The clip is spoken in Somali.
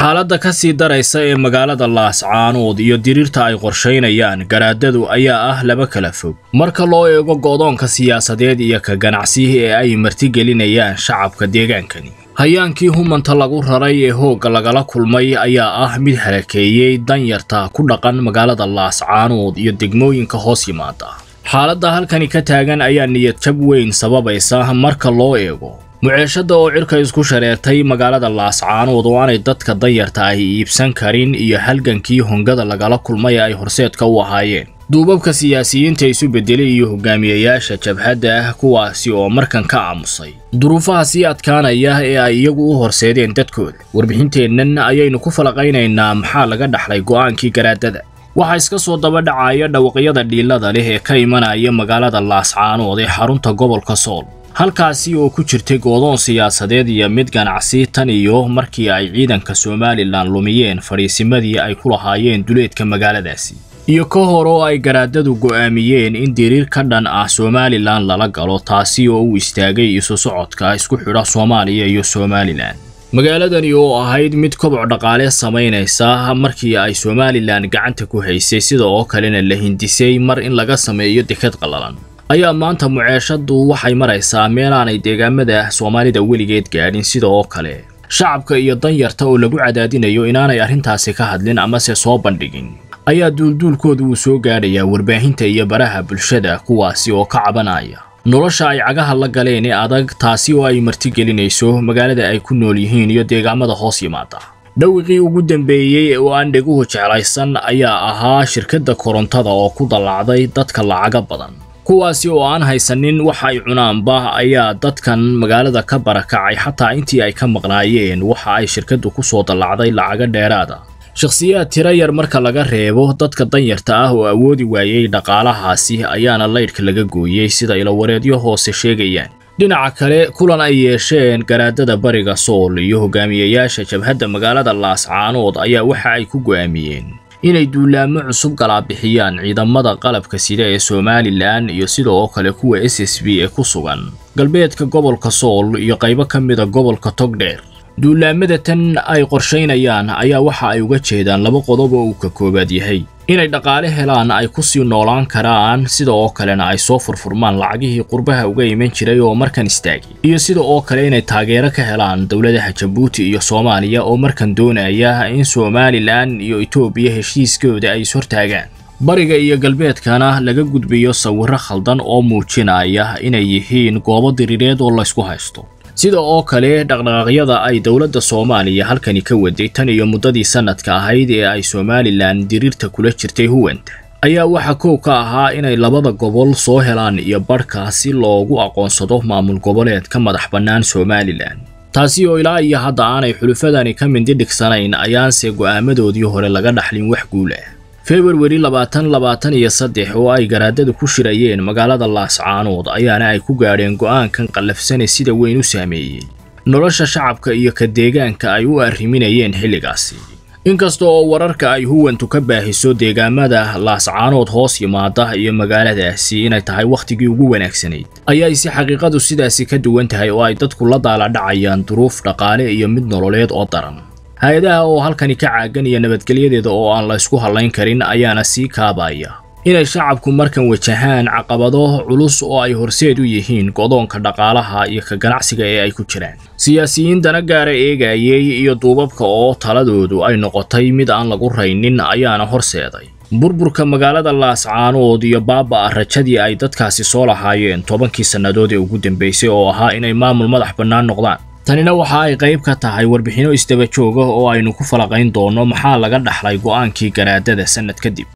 xaaladda ka sii daraysa ee magaalada laascaanood iyo diriirta ay qorshaynayaan garaadadu ayaa ah laba kala fog. Marka loo eego go'doonka siyaasadeed iyo ka ganacsi ee ay martigelinayaan shacabka deegaankani hayaankii humanta lagu raray ee hoogga lagala kulmay ayaa ah mid halakeeyey danyarta ku dhaqan magaalada laascaanood iyo degmooyinka hoos yimaada. Xaaladda halkani ka taagan ayaa niyadjab weyn sababaysa marka loo eego muceeshadda oo cirka isku shareertay magaalada laascaanood oo aanay dadka danyarta ahi iibsan karin iyo halgankii hongada lagala kulmay ay horseedka u ahaayeen. Duubabka siyaasiyiinta isu beddelay iyo hogaamiyayaasha jabhadda ah kuwaasi oo markan ka aamusay. Duruufaha sii adkaanaya ee ay iyagu u horseedeen dadkooda warbixinteennan ayaynu ku falaqaynaynaa maxaa laga dhaxlay go'aankii garaadada? Waxaa iska soo daba dhacaya dhawaqyada dhiilada leh ee ka imanaya magaalada laascaanood ee xarunta gobolka sool halkaasi oo ku jirtay goodoon siyaasadeed iyo mid ganacsi tan iyo markii ay ciidanka somalilan lumiyeen fadhiisimadii ay ku lahaayeen duleedka magaaladaasi. Iyo ka hor oo ay garaadadu go'aamiyeen in diriir ka dhan ah somalilan lala galo taasi oo u istaagay isu socodka isku xidha soomaaliya iyo somalilan. Magaaladani oo ahayd mid koboc dhaqaale samaynaysa markii ay somalilan gacanta ku haysay sida oo kalena la hindisay mar in laga sameeyo dekad qallalan ayaa maanta muceeshadu waxay maraysaa meelaanay deegaamada soomaalida weligeed gaadhin sida oo kale. Shacabka iyo danyarta oo lagu cadaadinayo inaanay arrintaasi ka hadlin amase soo bandhigin. Ayaa duulduulkooda uu soo gaadhayaa warbaahinta iyo baraha bulshada kuwaasi oo ka cabanaya. Nolosha ay cagaha la galeen ee adag taasi oo ay martigelinayso magaalada ay ku nool yihiin iyo deegaamada hoos yimaada. Dhawiqii ugu dambeeyey oo aan dheguhu jeclaysan ayaa ahaa shirkadda korontada oo ku dallacday dadka lacaga badan kuwaasi oo aan haysanin waxa ay cunaanba ayaa dadkan magaalada ka barakacay xataa intii ay ka maqnaayeen waxa ay shirkaddu ku soo dallacday lacaga dheeraada. Shakhsiyaad tiro yar marka laga reebo dadka danyarta ah oo awoodi waayey dhaqaalahaasi ayaana laydhka laga gooyey sida ilowareedyo hoose sheegayaan. Dhinaca kale kulan ay yeesheen garaadada bariga sool iyo hogaamiyayaasha jabhadda magaalada laascaanood ayaa waxa ay ku go'aamiyeen inay duulaamo cusub galaabixiyaan ciidamada qalabka sida ee somalilan iyo sida oo kale kuwa s s b ee ku sugan. Galbeedka gobolka sool iyo qaybo ka mida gobolka togdheer duulaamada tan ay qorshaynayaan ayaa waxa ay uga jeedaan laba qodob oo uu ka koowaad yahay inay dhaqaale helaan ay ku sii noolaan karaan sida oo kalena ay soo furfurmaan lacagihii qurbaha uga iman jiray oo markan istaagay iyo sida oo kale inay taageero ka helaan dowladaha jabuuti iyo soomaaliya oo markan doonaya in somalilan iyo etoobiya heshiiskooda ay ishortaagaan bariga iyo galbeedkana laga gudbiyo sawirro khaldan oo muujinaya inay yihiin goobo diriireed oo laysku haysto sida oo kale dhaqdhaqaaqyada ay dowladda soomaaliya halkani ka waday tan iyo muddadii sannadka ahayd ee ay somalilan diriirta kula jirtay huwanta. Ayaa waxaa koow ka ahaa inay labada gobol soo helaan iyo badhka si loogu aqoonsado maamul goboleed ka madax bannaan somalilan taasi oo ilaa iyo hadda aanay xulufadani ka mindidhigsanayn ayaanse go'aamadoodii hore laga dhaxlin wax guul ah februari labaatan labaatan iyo saddex oo ay garaadadu ku shirayeen magaalada laascaanood ayaana ay ku gaadheen go'aankan qallafsane sida weyn u saameeyey. Nolosha shacabka iyo ka deegaanka ay u arriminayeen xilligaasi inkasta oo wararka ay huwantu ka baahiso deegaamada laascaanood hoos yimaada iyo magaaladaasi inay tahay wakhtigii ugu wanaagsanayd ayay si xaqiiqadu sidaasi ka duwan tahay oo ay dadku la daaladhacayaan duruuf dhaqaale iyo mid nololeed oo daran hay'adaha oo halkani ka caagan iyo nabadgelyadeeda oo aan la ysku hallayn karin ayaana sii kaabaya. Inay shacabku markan wajahaan caqabado culus oo ay horseed u yihiin godoonka dhaqaalaha iyo ka ganacsiga ee ay ku jiraan. Siyaasiyiin dana gaara eegayey iyo duubabka oo taladoodu ay noqotay mid aan lagu raynin ayaana horseeday. Burburka magaalada laascaanood iyo baaba'a rajadii ay dadkaasi soo lahaayeen tobankii sannadood ee ugu dambaysay oo ahaa inay maamul madax bannaan noqdaan tanina waxa ay qayb ka tahay warbixinno isdaba jooga oo aynu ku falaqayn doono maxaa laga dhaxlay go'aankii garaadada sannad kadib